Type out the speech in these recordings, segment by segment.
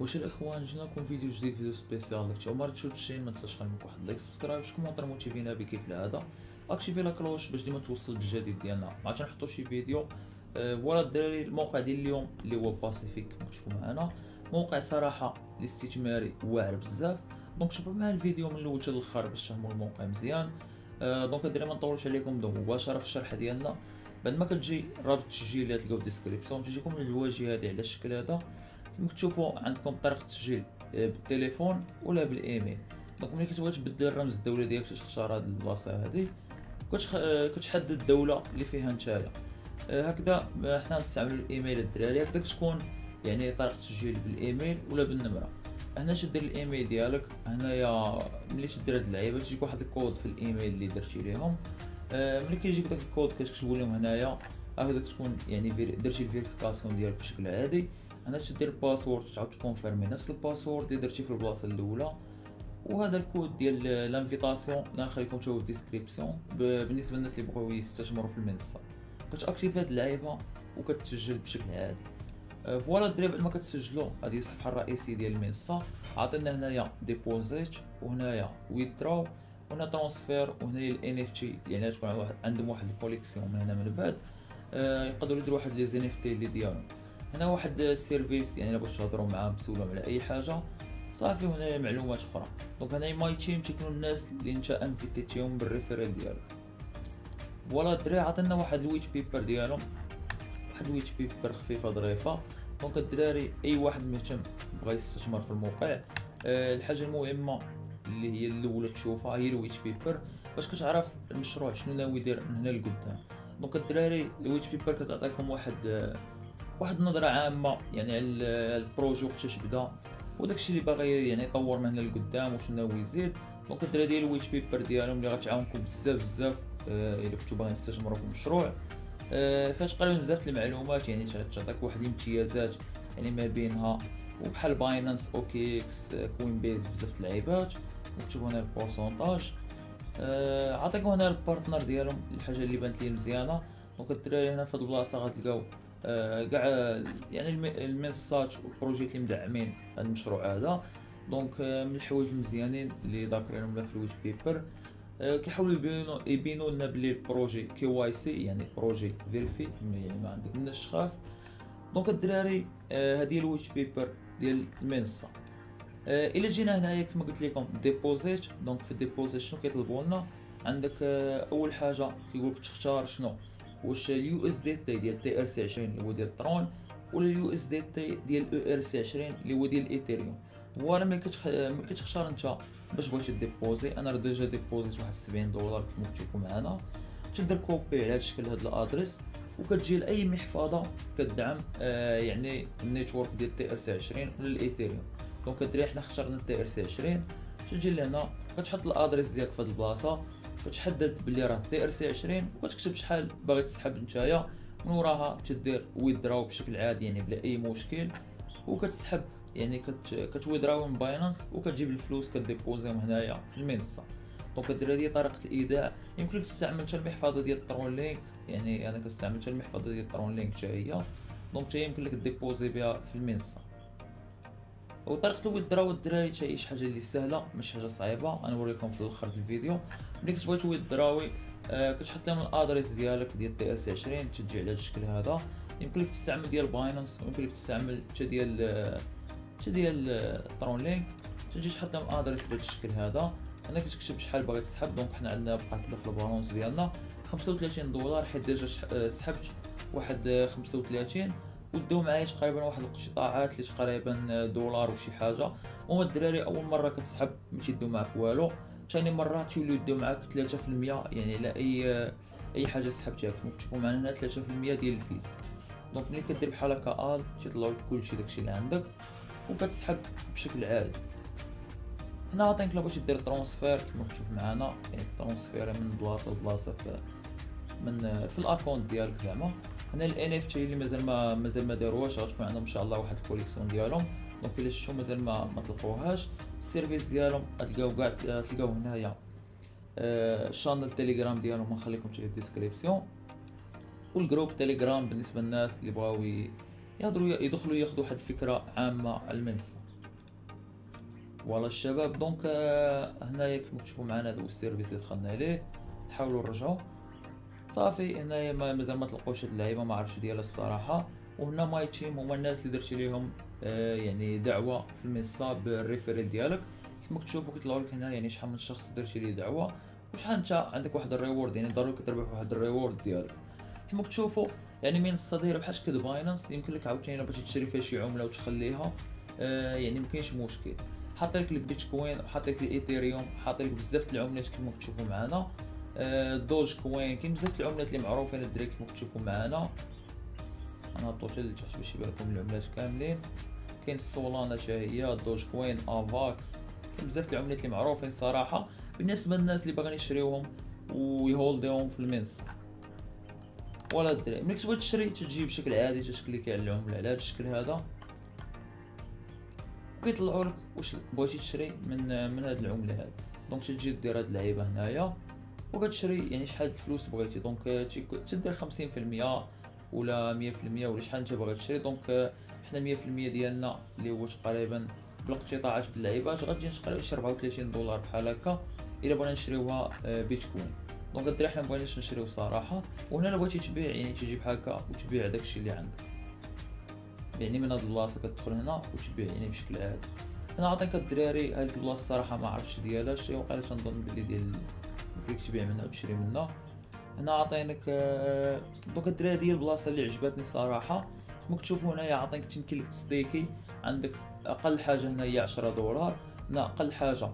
واش الاخوان جينا لكم فيديو جديد فيديو spécial داك عمر تشوف الشيء ما تنساش خليك واحد like subscribe شكون commentaire motivينا بيه كيف العاده activer la cloche باش ديما توصل بالجديد ديالنا. ما تنحطوا شي فيديو. أه voilà الدراري الموقع ديال اليوم اللي هو باسيفيك كما معنا. موقع صراحة الاستثماري واعر بزاف. donc شوفوا معنا الفيديو من الأول حتى الأخر باش تفهموا الموقع مزيان. أه donc الدراري ما نطولش عليكم donc مباشرة في الشرح ديالنا. بعد ما كتجي رابط التسجيل اللي تلقاو في ال description تجيكم الواجهه هذه على الشكل هذا. كما كتشوفوا عندكم طريقة التسجيل آه، بالتليفون ولا بال email. donc ملي كتبغي تبدل الرمز الدولة ديالك تختار هذه البلاصة هذه. آه، كتحدد الدولة اللي فيها نتايا آه، هكذا حنا نستعملوا الإيميل الدراري. هكذا تكون يعني طريقة التسجيل بالإيميل ولا بالنمرة. هنا تدير الإيميل ديالك هنايا ملي تدير هاد اللعيبة تجيك واحد الكود في الإيميل اللي درتي ليهم. ملي كيجيك داك الكود كتكتبوا لهم هنايا هكذا تكون يعني درتي ال vérification ديالك بشكل عادي. هنا تدير ال password تعاود ت confirmer نفس ال password اللي درتي في البلاصة الأولى. وهذا الكود ديال l'invitation نخليكم تشوفوا في ال description. بالنسبة للناس اللي بغاو يستثمروا في المنصة. كت activer هاد اللعيبه وكتسجل بشكل عادي. أه، voilà الدراري بعد ما كتسجلوا هذه الصفحة الرئيسية ديال المنصة. عطينا هنايا deposit وهنايا withdraw وهنا transfer وهنايا ال NFT يعني تكون عندهم واحد ال collection من هنا من بعد. أه يقدروا يديروا واحد les NFT اللي ديالهم. هنا واحد ال service يعني باش تهضروا معاهم تسولهم على أي حاجة صافي هنا معلومات أخرى. donc هنا my team تيكونوا الناس اللي أنت invitيتيهم بال referral ديالك. voilà الدراري عطينا واحد ال white paper ديالهم. واحد ال white paper خفيفة ظريفة. donc الدراري أي واحد مهتم بغى يستثمر في الموقع. أه الحاجة المهمة اللي هي الأولى تشوفها هي ال white paper. باش كتعرف المشروع شنو ناوي يدير من هنا لقدام. donc الدراري ال white paper كتعطيكم واحد أه واحد النظرة عامة يعني على ال projet وقتاش بدأ وداكشي اللي باغي يعني يطور من هنا لقدام وشنو ناوي يزيد. donc الدراري ديال ال white paper ديالهم اللي غتعاونكم بزاف بزاف آه إلا كنتو باغيين تستثمروا في المشروع. آه فاش تقريبا بزاف المعلومات يعني تعطيك واحد الامتيازات يعني ما بينها. وبحال Binance OKX Coinbase بزاف اللعيبات. وكتبوا هنا ال pourcentage. آه عطيكم هنا ال partner ديالهم الحاجة اللي بانت لي مزيانة. donc الدراري هنا في هاد البلاصة غتلقاو كاع يعني المنصات وال projetيات اللي مدعمين المشروع هذا. donc آه، من الحوايج المزيانين اللي ذاكرينهم في ال white paper. آه، كيحاولوا يبينوا يبينوا لنا بلي ال projet KYC يعني projet vérifié يعني ما عندك مناش تخاف donc الدراري هذه ال white paper ديال المنصة. إلا جينا هنايا كما قلت لكم deposit. donc في ال deposit شنو كيطلبوا لنا؟ عندك أول حاجة كيقول لك تختار شنو؟ واش ال USDT ديال TRC 20 اللي هو ديال Tron ولا ال USDT ديال ERC 20 اللي هو ديال Ethereum voilà ملي كتخ... كتختار انت باش بغيتي déposer. أنا راه déjà déposيت واحد 70 دولار كما كتشوفوا معنا. تقدر copier على هذا الشكل هذا ال adresse وكتجي لأي محفظة كتدعم آه يعني ال network ديال TRC 20 ولا ال Ethereum donc الدراري حنا اخترنا TRC 20 تجي لهنا كتحط ال adresse ديالك في هذه البلاصة. كتحدد بلي راه TRC 20 وكتكتب شحال باغي تسحب نتايا من وراها تدير withdraw بشكل عادي يعني بلا أي مشكل. وكتسحب يعني كت كت withdraw من Binance وكتجيب الفلوس ك déposيهم هنايا في المنصة. donc هذه طريقة الإيداع. يمكن لك تستعمل حتى المحفظة ديال TronLink. يعني أنا كنستعمل حتى المحفظة ديال TronLink حتى هي. donc حتى يمكن لك déposer بها في المنصة. وطريقة ال withdraw الدراري حتى هي شي حاجة اللي سهلة ماشي حاجة صعيبة. أنا نوريكم في الآخر في الفيديو. ملي كتبغي ت withdrawي آه كتحط لهم ال adresse ديالك ديال TRC 20 تجي على الشكل هذا. يمكن لك تستعمل ديال Binance يمكن لك تستعمل حتى ديال حتى ديال TronLink تجي تحط لهم adresse بهذا الشكل هذا. هنا كتكتب شحال باغي تسحب donc حنا عندنا بقات في ال balance ديالنا. 35 دولار حيت déjà آه، سحبت واحد 35 وداو معايا تقريبا واحد القطاعات اللي تقريبا دولار وشي حاجة. وما الدراري أول مرة كتسحب ما تيدو معاك والو. ثاني مرة تيوليو يديو معاك 3% يعني لا أي أي حاجة سحبتها كما كتشوفوا معنا هنا 3% ديال ال fees. Donc ملي كدير بحال هكا آل تيطلعوا لك كلشي داكشي اللي عندك وكتسحب بشكل عادي. هنا عطينك لو بغيتي دير transfert كما كتشوف معنا يعني transfert من بلاصة لبلاصة في من في ال account ديالك زعما. هنا ال NFT اللي مازال ما مازال ما داروهاش غتكون عندهم إن شاء الله واحد ال collection ديالهم. donc إلا شفتو مازال ما ما تلقوهاش ال service ديالهم تلقاو كاع تلقاو هنايا. ال channel آه تيليجرام ديالهم نخليكم في ال description وال group Telegram بالنسبة للناس اللي بغاو يهضروا يدخلوا ياخذوا واحد الفكرة عامة على المنصة. Voilà الشباب. Donc آه، هنايا كيما تشوفوا معنا هذا ال service اللي دخلنا ليه نحاولوا نرجعوا صافي هنايا مازال ما تلقوش اللعيبة ما عرفتش ديالها الصراحة. وهنا my team هما الناس اللي درتي ليهم آه يعني دعوة في المنصة بال referral ديالك. كما كتشوفوا كيطلعوا لك هنا يعني شحال من شخص درتي ليه دعوة. وشحال انت عندك واحد ال reward يعني ضروري كتربح واحد ال reward ديالك. كما كتشوفوا يعني منصة دايرة بحال شكل Binance يمكن لك عاوتاني بغيتي تشري فيها شي عملة وتخليها آه يعني مكاينش مشكل. حاط لك البيتكوين حاط لك الايثيريوم حاط لك بزاف العملات كما كتشوفوا معنا Dogecoin كاين بزاف العملات اللي معروفين الدراري كما كتشوفوا معنا أنا هبطو حتى لتحت باش يبان لكم العملات كاملين. كاين ال Solana حتى هي Dogecoin AVAX. كاين بزاف العملات اللي معروفين صراحة بالنسبة للناس اللي باغيين يشريوهم ويهولديهم في المنصه ولا الدراري ملي كتبغي تشري تجي بشكل عادي تكليكي على العملة. على هذا الشكل هذا. وكيطلعوا لك واش بغيتي تشري من من هاد العملة هذه donc تجي دير هاد اللعيبة هنايا. وكتشري يعني شحال الفلوس بغيتي. Donc تدير 50% ولا 100% ولا شحال انت باغي تشري. Donc حنا 100% ديالنا اللي هو تقريبا بالاقتطاعات باللعيبات غتجي تقريبا شي 34 دولار بحال هكا إلا بغينا نشريوها آه، بيتكوين. Donc الدراري حنا مبغيناش نشريو صراحة. وهنا الا بغيتي تبيع يعني تجي بحال هكا وتبيع داكشي اللي عندك. يعني من هاد البلاصة كتدخل هنا وتبيع يعني بشكل عادي. أنا عطيك الدراري هاد البلاصة الصراحه ما عرفتش ديالها شي وقيلا تنظن بلي ديال فيك تبيع منها وتشري منها. هنا عطينك آه، Donc الدراري ديال البلاصة اللي عجبتني صراحة. كما كتشوفوا هنايا عطينك يمكن لك تستيكي عندك أقل حاجة هنا هي 10 دولار هنا أقل حاجة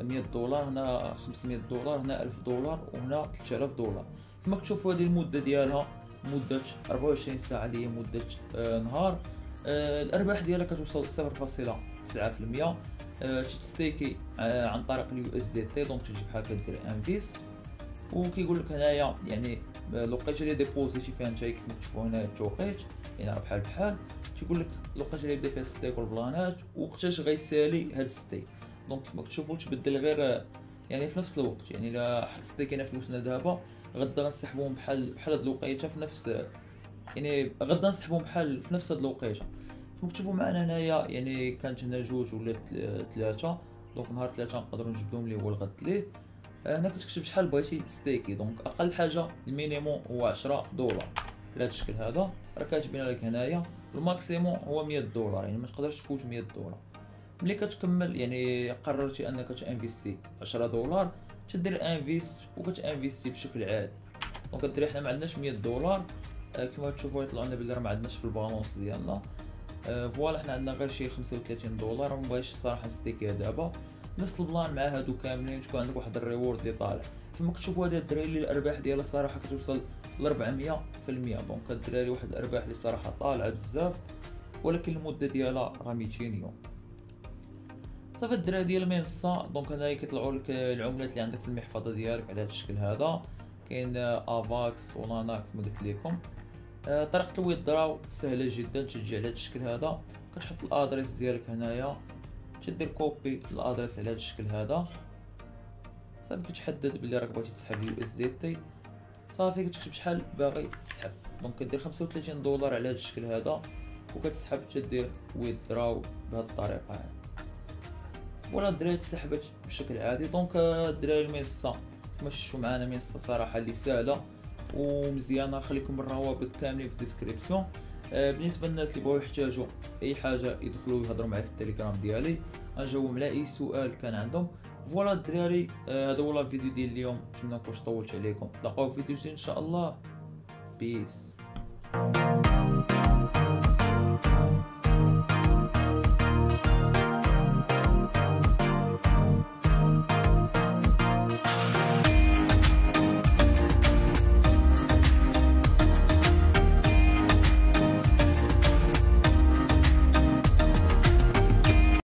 100 دولار هنا 500 دولار هنا 1000 دولار وهنا 3000 دولار. كما كتشوفوا هذه المدة ديالها مدة 24 ساعة اللي هي مدة آه نهار. آه الأرباح ديالها كتوصل 0.9% آه تستيكي آه عن طريق ال USDT donc تجي بحال كدير invest وكيقول لك هنايا يعني الوقيته اللي ديبوزيتي فيها نتايا كما تشوفوا هنا التوقيت يعني بحال بحال. تيقول لك الوقيته اللي يبدا فيها ال stake والبلانات وقتاش غيسالي هاد ال stake. Donc كما كتشوفوا تبدل غير يعني في نفس الوقت يعني الا كاينة فلوسنا دابا غدا غنسحبوهم بحال بحال هاد الوقيته في نفس يعني غدا نسحبوهم بحال في نفس هاد الوقيته كما كتشوفوا معنا هنايا يعني كانت هنا جوج ولا ثلاثة donc نهار ثلاثة نقدروا نجبدهم ليه هو الغد ليه هنا كتكتب شحال بغيتي ستيكي donc أقل حاجة ال minimum هو 10 دولار على الشكل هذا راه كاتبين لك هنايا ال maximum هو 100 دولار يعني ما تقدرش تفوت 100 دولار ملي كتكمل يعني قررتي انك تانفيستي 10 دولار تدير invest وكتانفيستي بشكل عادي donc الدراري حنا ما عندناش 100 دولار كما تشوفوا يطلعوا لنا بلي ما عندناش في ال balance ديالنا Voilà حنا عندنا غير شي 35 دولار. ما بغيتش الصراحه نستيكيها دابا نفس ال plan مع هادو كاملين تكون عندك واحد ال reward اللي طالع كما كتشوفوا هذا الدراري اللي الأرباح ديالها صراحة كتوصل ل 400% donc الدراري واحد الأرباح اللي صراحة طالعة بزاف ولكن المدة ديالها راه 200 يوم. صافي الدراري ديال المنصه donc هنايا كيطلعوا لك العملات اللي عندك في المحفظة ديالك على هذا الشكل هذا. كاين AVAX Solana كما قلت لكم آه، طريقة ال withdraw سهلة جدا تجي على هذا الشكل هذا. كتحط ال adresse ديالك هنايا تدير copy ال adresse على هذا الشكل هذا. صافي كتحدد بلي راك بغيتي تسحب ال USDT صافي كتكتب شحال باغي تسحب. Donc كدير 35 دولار على هذا الشكل هذا وكتسحب تدير withdraw بهذه الطريقة هذه. ولا الدراري تسحبت بشكل عادي. Donc الدراري المنصة كما معنا منصة صراحة اللي سهلة. ومزيانه خليكم الروابط كاملين في ال description. آه، بالنسبة للناس اللي بغاو يحتاجوا أي حاجة يدخلوا يهضروا معايا في التليجرام ديالي. غنجاوبهم على أي سؤال كان عندهم. Voilà الدراري. آه، هذا هو الفيديو ديال اليوم. نتمنى نكونش طولت عليكم. تلاقاو في فيديو جديد إن شاء الله. Peace